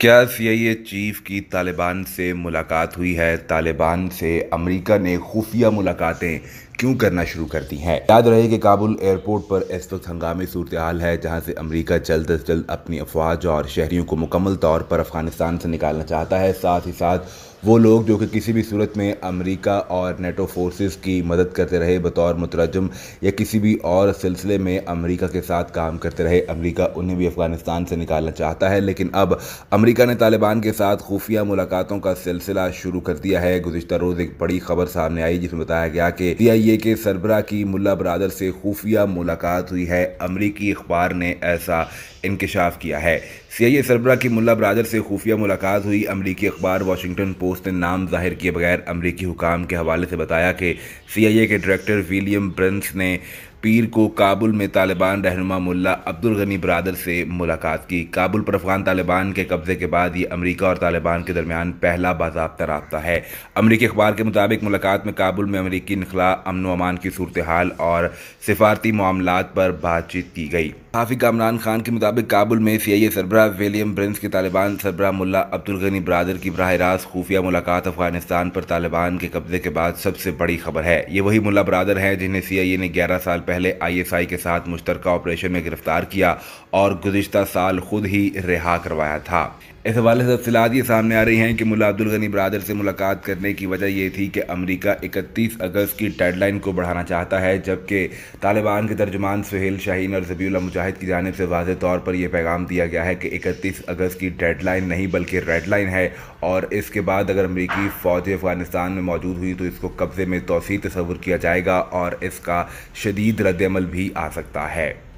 क्या सी चीफ की तालिबान से मुलाकात हुई है? तालिबान से अमेरिका ने खुफिया मुलाकातें क्यों करना शुरू कर दी हैं? याद रहे कि काबुल एयरपोर्ट पर इस वक्त हंगामी सूरत हाल है, जहाँ से अमरीका जल्द अज जल्द अपनी अफवाज और शहरीों को मुकम्मल तौर पर अफ़गानिस्तान से निकालना चाहता है। साथ ही साथ, वो लोग जो कि किसी भी सूरत में अमेरिका और नेटो फोर्सेस की मदद करते रहे, बतौर मुतरजम, या किसी भी और सिलसिले में अमेरिका के साथ काम करते रहे, अमेरिका उन्हें भी अफ़गानिस्तान से निकालना चाहता है। लेकिन अब अमेरिका ने तालिबान के साथ खुफिया मुलाकातों का सिलसिला शुरू कर दिया है। गुजशत रोज़ एक बड़ी खबर सामने आई, जिसमें बताया गया कि सी के सरबरा की मुल्ला बरदर से खुफिया मुलाकात हुई है। अमरीकी अखबार ने ऐसा इंकशाफ किया है। सी आई ए सरबरा की मुला बरदर से खुफिया मुलाकात हुई। अमरीकी अखबार वाशिंगटन पोस्ट ने नाम ज़ाहिर किए बगैर अमरीकी हुकाम के हवाले से बताया कि सी आई ए के डायरेक्टर विलियम ब्रंस ने पीर को काबुल में तालिबान रहनुमा मुल्ला अब्दुल गनी बरदर से मुलाकात की। काबुल पर अफगान तालिबान के कब्जे के बाद ये अमरीका और तालिबान के दरमियान पहला बाबा रबता है। अमरीकी अखबार के मुताबिक मुलाकात में काबुल में अमरीकी नखला अमन अमान की सूरत हाल और सिफारती मामला पर बातचीत की गई। हाफिक कामरान खान के मुताबिक काबुल में सी आई ए सरबरा विलियम ब्रिंस के तालिबान सरबरा मुला अब्दुल गनी बरदर की बरह रास्त खुफिया मुलाकात अफ़गानिस्तान पर तालिबान के कब्जे के बाद सबसे बड़ी खबर है। ये वही मुला बरदर हैं जिन्हें सी आई ए ने ग्यारह साल पहले आई एस आई के साथ मुश्तरक ऑपरेशन में गिरफ़्तार किया और गुजशत साल खुद ही रिहा करवाया था। इस हवाले से तफसलात ये सामने आ रही हैं कि मुला अब्दुल गनी बरदर से मुलाकात करने की वजह ये थी कि अमेरिका 31 अगस्त की डेडलाइन को बढ़ाना चाहता है, जबकि तालिबान के तर्जुमान सुहेल शाहीन और जबीला मुजाहिद की जानब से वाज तौर पर यह पैगाम दिया गया है कि इकतीस अगस्त की डेडलाइन नहीं बल्कि रेड लाइन है और इसके बाद अगर अमरीकी फ़ौज अफ़गानिस्तान में मौजूद हुई तो इसको कब्ज़े में तोसी तस्वुर किया जाएगा और इसका शदीद रद्दमल भी आ सकता है।